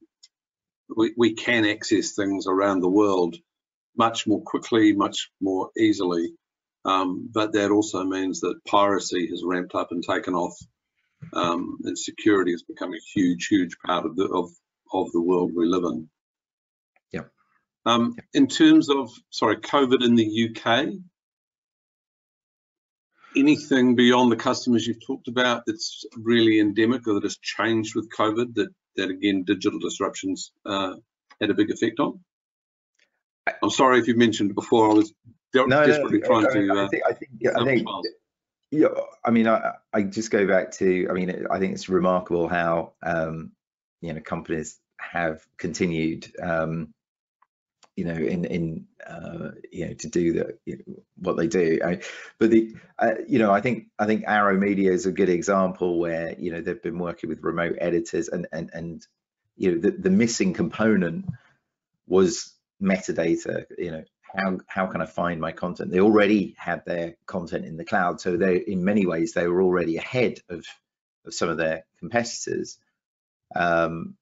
we, we can access things around the world much more quickly, much more easily. Um, but that also means that piracy has ramped up and taken off, um, and security has become a huge, huge part of the of of the world we live in. Yep. Um, in terms of sorry, COVID in the UK, anything beyond the customers you've talked about that's really endemic or that has changed with COVID that, that again, digital disruptions uh, had a big effect on? I'm sorry if you mentioned before, I was no, desperately no, trying I, to. I, uh, think, I think, yeah, I think yeah, I mean, I, I just go back to, I mean, I think it's remarkable how, um, you know, companies have continued um, you know in in uh, you know to do the you know, what they do. I, but the uh, you know i think i think arrow media is a good example where you know they've been working with remote editors and and and you know the, the missing component was metadata you know how how can i find my content? They already had their content in the cloud so they in many ways they were already ahead of of some of their competitors. Um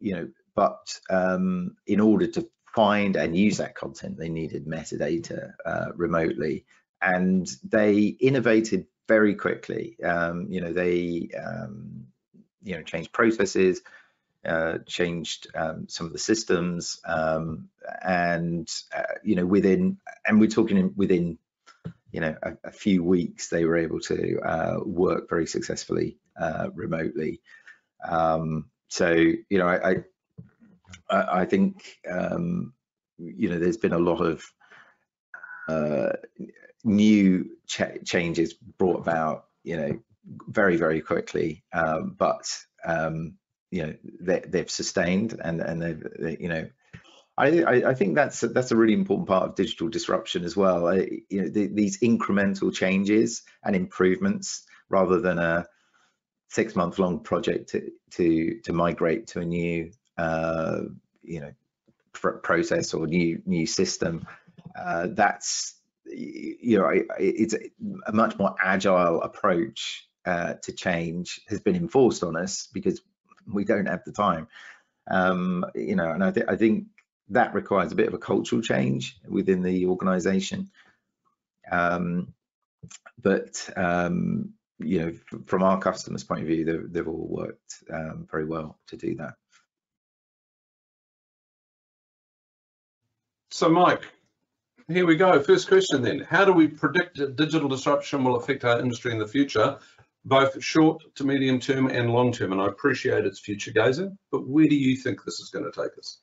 you know but um, in order to find and use that content, they needed metadata uh, remotely. And they innovated very quickly. Um, you know, they, um, you know, changed processes, uh, changed um, some of the systems, um, and uh, you know, within, and we're talking within, you know, a, a few weeks, they were able to uh, work very successfully uh, remotely. Um, so, you know, I, I I, think um, you know there's been a lot of uh, new ch changes brought about, you know, very very quickly, um, but um, you know they, have sustained and and they've they, you know I, I, I think that's a, that's a really important part of digital disruption as well. I, you know, the, these incremental changes and improvements rather than a six month long project to to, to migrate to a new uh, you know pr process or new new system. Uh, that's you know it's a much more agile approach uh, to change has been enforced on us because we don't have the time. Um, you know, and I, th I think that requires a bit of a cultural change within the organization. Um, but um, you know, from our customers' point of view, they've, they've all worked um, very well to do that. So, Mike, here we go. First question then. How do we predict digital disruption will affect our industry in the future, both short to medium term and long term? And I appreciate it's future gazing, but where do you think this is going to take us?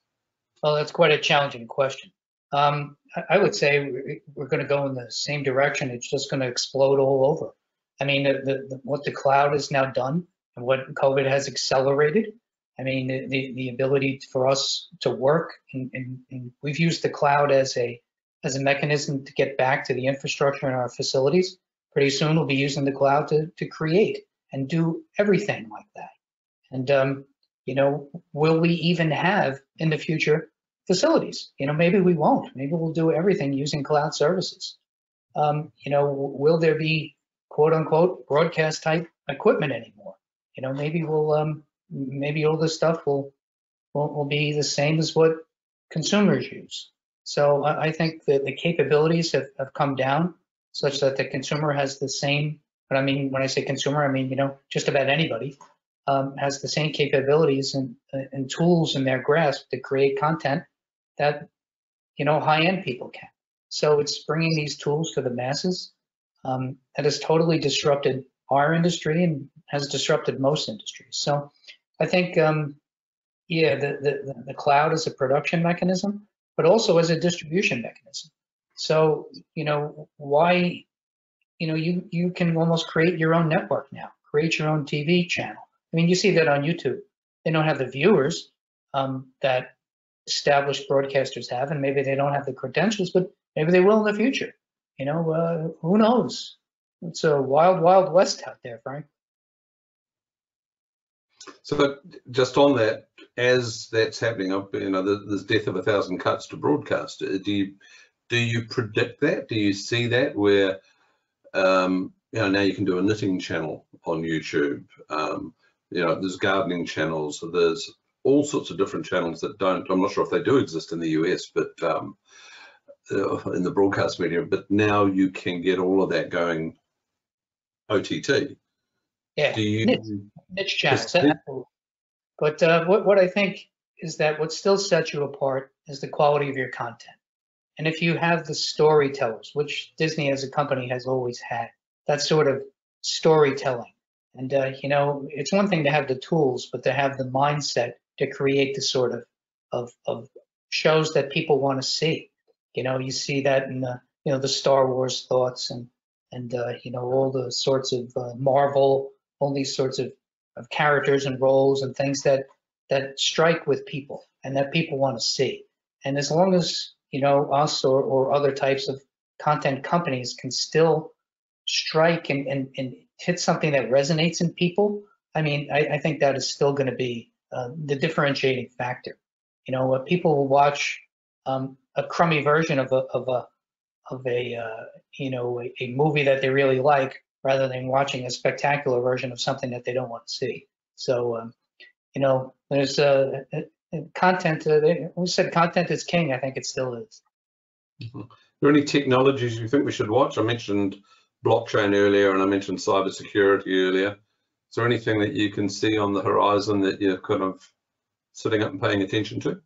Well, that's quite a challenging question. Um, I would say we're going to go in the same direction. It's just going to explode all over. I mean, the, the, what the cloud has now done and what COVID has accelerated. I mean, the, the ability for us to work and, and, and we've used the cloud as a as a mechanism to get back to the infrastructure in our facilities. Pretty soon we'll be using the cloud to, to create and do everything like that. And, um, you know, will we even have in the future facilities. You know, maybe we won't. Maybe we'll do everything using cloud services. Um, you know, will there be quote unquote broadcast type equipment anymore? You know, maybe we'll um, maybe all this stuff will, will will be the same as what consumers use. So I, I think that the capabilities have, have come down such that the consumer has the same. But I mean, when I say consumer, I mean you know just about anybody um, has the same capabilities and, and tools in their grasp to create content that you know high-end people can. So it's bringing these tools to the masses um, that has totally disrupted our industry and has disrupted most industries. So I think, um, yeah, the, the, the cloud is a production mechanism, but also as a distribution mechanism. So you know why, you know, you you can almost create your own network now, create your own TV channel. I mean, you see that on YouTube. They don't have the viewers um, that established broadcasters have, and maybe they don't have the credentials, but maybe they will in the future. You know, uh, who knows? It's a wild, wild west out there, Frank. So just on that, as that's happening, you know, there's death of a thousand cuts to broadcast. Do you do you predict that? Do you see that where um, you know now you can do a knitting channel on YouTube? Um, you know, there's gardening channels. There's all sorts of different channels that don't, I'm not sure if they do exist in the US, but um, uh, in the broadcast media, but now you can get all of that going OTT. Yeah, do you, niche, niche channels. But uh, what, what I think is that what still sets you apart is the quality of your content. And if you have the storytellers, which Disney as a company has always had, that sort of storytelling. And, uh, you know, it's one thing to have the tools, but to have the mindset to create the sort of, of, of shows that people want to see. You know, you see that in the, you know, the Star Wars thoughts and, and uh, you know, all the sorts of uh, Marvel, all these sorts of, of characters and roles and things that, that strike with people and that people want to see. And as long as, you know, us or, or other types of content companies can still strike and, and, and hit something that resonates in people, I mean, I, I think that is still going to be uh, the differentiating factor. You know, uh, people will watch um, a crummy version of a of a of a uh, you know a, a, movie that they really like rather than watching a spectacular version of something that they don't want to see. So, um, you know, there's uh, content. Uh, we said content is king. I think it still is. Mm -hmm. Are there any technologies you think we should watch? I mentioned blockchain earlier, and I mentioned cybersecurity earlier. Is there anything that you can see on the horizon that you're kind of sitting up and paying attention to?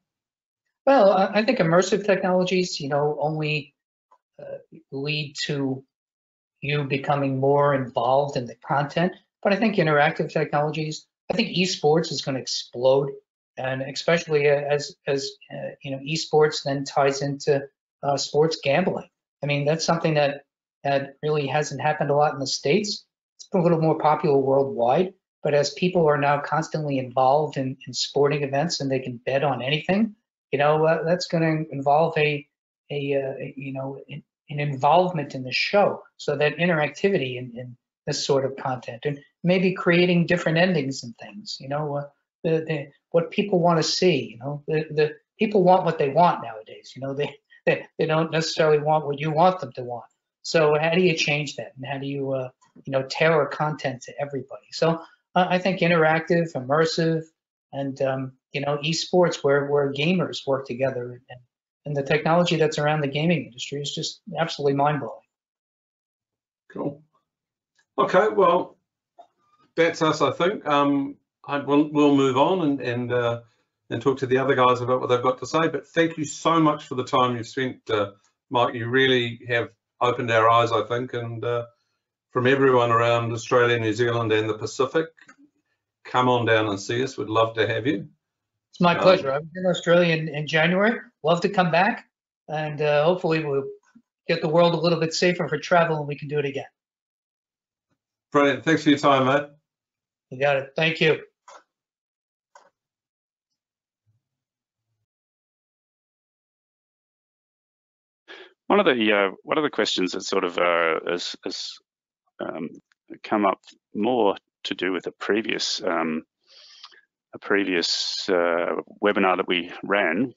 Well, I think immersive technologies, you know, only uh, lead to you becoming more involved in the content. But I think interactive technologies, I think esports is going to explode, and especially as as uh, you know, esports then ties into uh, sports gambling. I mean, that's something that that really hasn't happened a lot in the states It's a little more popular worldwide. But as people are now constantly involved in, in sporting events and they can bet on anything, you know, uh, that's going to involve a, a, uh, you know, an, an involvement in the show. So that interactivity in, in this sort of content and maybe creating different endings and things, you know, uh, the, the, what people want to see, you know, the, the people want what they want nowadays, you know, they, they, they don't necessarily want what you want them to want. So how do you change that? And how do you, uh, you know, tailor content to everybody? So uh, I think interactive, immersive, and um, you know, esports where where gamers work together, and, and the technology that's around the gaming industry is just absolutely mind blowing. Cool. Okay, well, that's us, I think. Um, I, we'll, we'll move on and and uh, and talk to the other guys about what they've got to say. But thank you so much for the time you've spent, uh, Mike. You really have opened our eyes, I think, and uh, from everyone around Australia, New Zealand, and the Pacific, come on down and see us. We'd love to have you. It's my pleasure. I was in Australia in, in January. Love to come back, and uh, hopefully we'll get the world a little bit safer for travel, and we can do it again. Brilliant. Thanks for your time, mate. You got it. Thank you. One of the uh, one of the questions that sort of uh, has, has um, come up more to do with a previous um, a previous uh, webinar that we ran,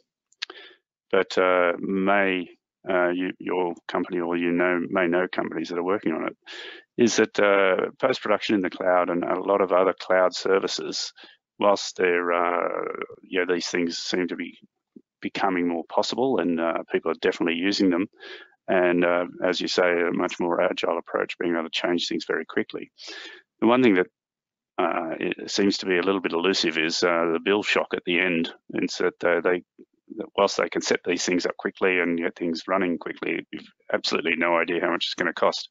but uh, may uh, you, your company or you know may know companies that are working on it, is that uh, post production in the cloud and a lot of other cloud services, whilst they're yeah these things seem to be becoming more possible and uh, people are definitely using them. And uh, as you say, a much more agile approach, being able to change things very quickly. The one thing that uh, it seems to be a little bit elusive is uh, the bill shock at the end. It's that uh, they, whilst they can set these things up quickly and get things running quickly, you've absolutely no idea how much it's going to cost.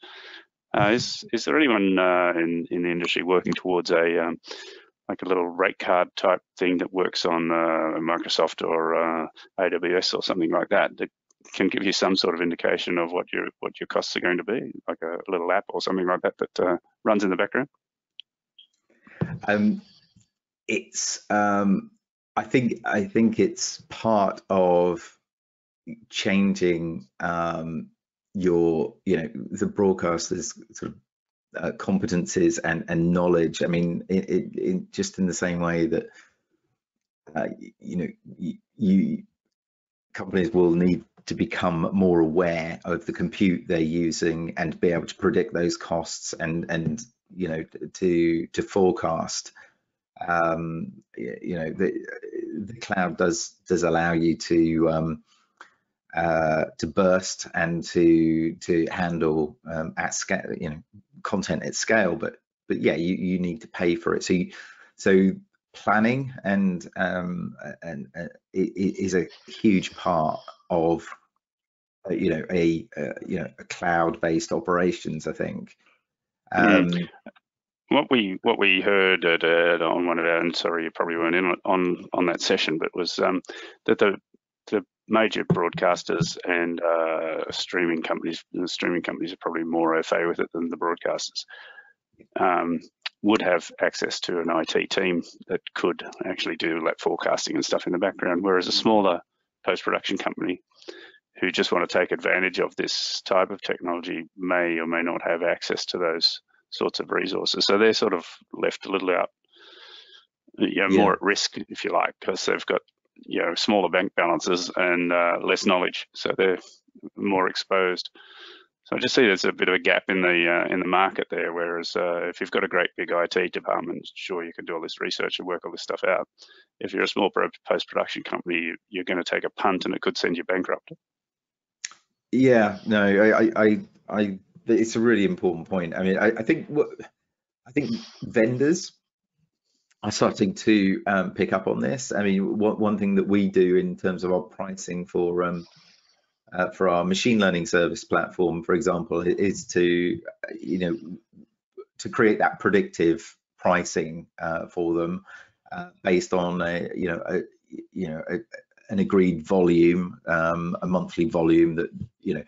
Uh, is is there anyone in in the industry working towards a um, like a little rate card type thing that works on uh, Microsoft or uh, AWS or something like that that can give you some sort of indication of what your what your costs are going to be, like a little app or something like that that uh, runs in the background. Um, it's um, I think I think it's part of changing um, your you know the broadcasters sort of uh, competencies and, and knowledge. I mean, it, it, it, just in the same way that uh, you know you, you, companies will need to become more aware of the compute they're using and be able to predict those costs and and you know to to forecast. Um, you know the the cloud does does allow you to um, uh, to burst and to to handle um, at scale, you know, content at scale. But but yeah, you you need to pay for it. So you, so planning and um, and uh, is a huge part of uh, you know a uh, you know a cloud-based operations. I think. Um, mm. What we what we heard at, uh, on one of our and sorry you probably weren't in on on that session, but was um, that the the major broadcasters and uh, streaming companies, the streaming companies are probably more au fait with it than the broadcasters, um, would have access to an IT team that could actually do that forecasting and stuff in the background, whereas a smaller post-production company who just want to take advantage of this type of technology may or may not have access to those sorts of resources. So they're sort of left a little out, you know, yeah. more at risk, if you like, because they've got you know smaller bank balances and uh, less knowledge, so they're more exposed. So I just see there's a bit of a gap in the uh, in the market there. Whereas uh, if you've got a great big IT department, sure you can do all this research and work all this stuff out. If you're a small post production company, you're going to take a punt and it could send you bankrupt. Yeah, no, I, I, I, it's a really important point. I mean, I, I think what I think vendors are starting to um, pick up on this. I mean, one, one thing that we do in terms of our pricing for um, uh, for our machine learning service platform, for example, is to you know to create that predictive pricing uh, for them uh, based on a you know a, you know a, an agreed volume, um, a monthly volume that you know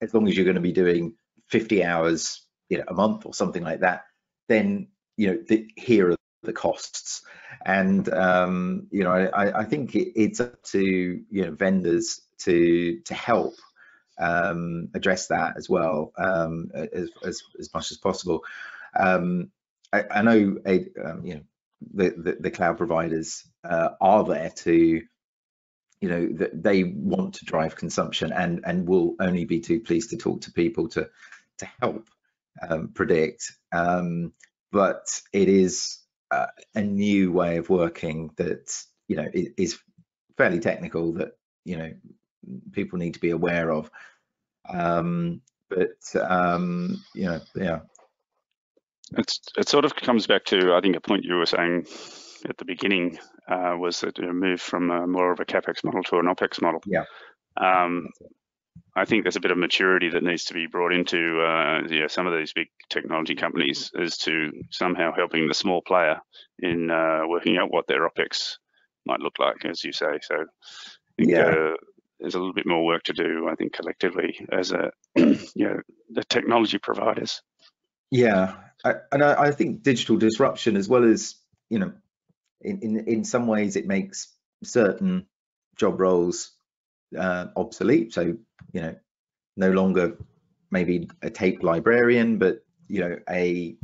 as long as you're going to be doing 50 hours you know a month or something like that, then you know the, here are the costs. And um, you know, I, I think it, it's up to you know vendors to to help um, address that as well um, as, as, as much as possible. Um, I, I, know a, um, you know the, the, the cloud providers uh, are there to you know that they want to drive consumption and and will only be too pleased to talk to people to to help um, predict um, but it is uh, a new way of working that you know is fairly technical that you know people need to be aware of um, but um, you know yeah it's it sort of comes back to i think a point you were saying at the beginning uh, was that you move from a, more of a capex model to an opex model. Yeah. Um, I think there's a bit of maturity that needs to be brought into uh, you know, some of these big technology companies as to somehow helping the small player in uh, working out what their opex might look like, as you say. So, think, yeah. There's a little bit more work to do, I think, collectively as a you know the technology providers. Yeah, I, and I, I think digital disruption, as well as you know in, in, in some ways it makes certain job roles uh, obsolete. So, you know, no longer maybe a tape librarian, but, you know, a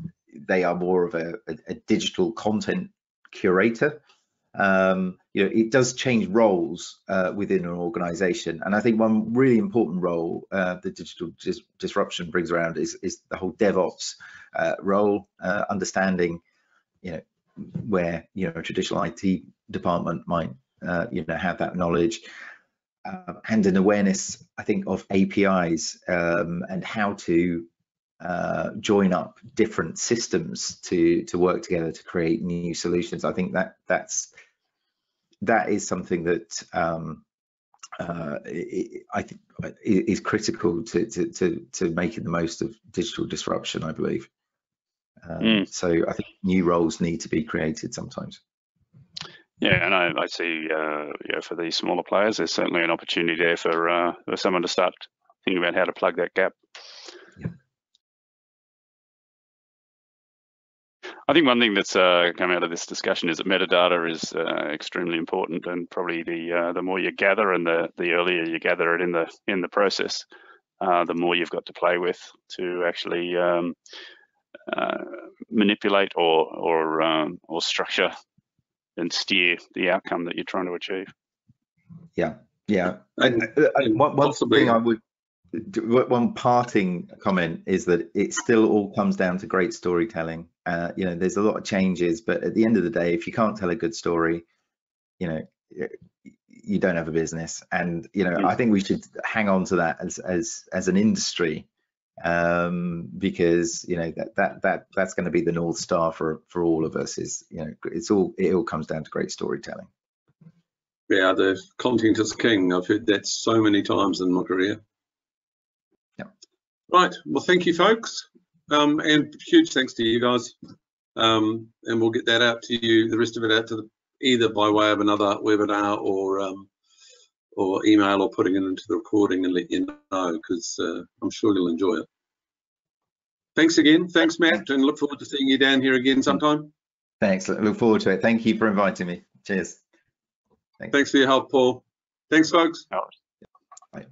they are more of a, a, a digital content curator. Um, you know, it does change roles uh, within an organization. And I think one really important role uh, the digital dis disruption brings around is, is the whole DevOps uh, role, uh, understanding, you know, where you know a traditional IT department might uh, you know have that knowledge uh, and an awareness, I think, of APIs um, and how to uh, join up different systems to to work together to create new solutions. I think that that's that is something that um, uh, I think is critical to, to to to making the most of digital disruption. I believe. Um, mm. So I think new roles need to be created sometimes. Yeah, and I, I see, uh, yeah, for these smaller players, there's certainly an opportunity there for, uh, for someone to start thinking about how to plug that gap. I think one thing that's uh, come out of this discussion is that metadata is uh, extremely important, and probably the uh, the more you gather and the the earlier you gather it in the in the process, uh, the more you've got to play with to actually um, uh, manipulate or or um, or structure and steer the outcome that you're trying to achieve. Yeah, yeah. And, and one, one thing I would one parting comment is that it still all comes down to great storytelling. Uh, you know, there's a lot of changes, but at the end of the day, if you can't tell a good story, you know, you don't have a business. And you know, I think we should hang on to that as as as an industry um, because you know that that that that's going to be the north star for for all of us. Is you know it's all it all comes down to great storytelling. Yeah, the content is king. I've heard that so many times in my career. Yeah. Right. Well, thank you, folks, um, and huge thanks to you guys. Um, and we'll get that out to you. The rest of it out to the, either by way of another webinar or um, or email or putting it into the recording and let you know because uh, I'm sure you'll enjoy it. Thanks again. Thanks, Matt, and look forward to seeing you down here again sometime. Thanks. Look forward to it. Thank you for inviting me. Cheers. Thanks, Thanks for your help, Paul. Thanks, folks. Bye.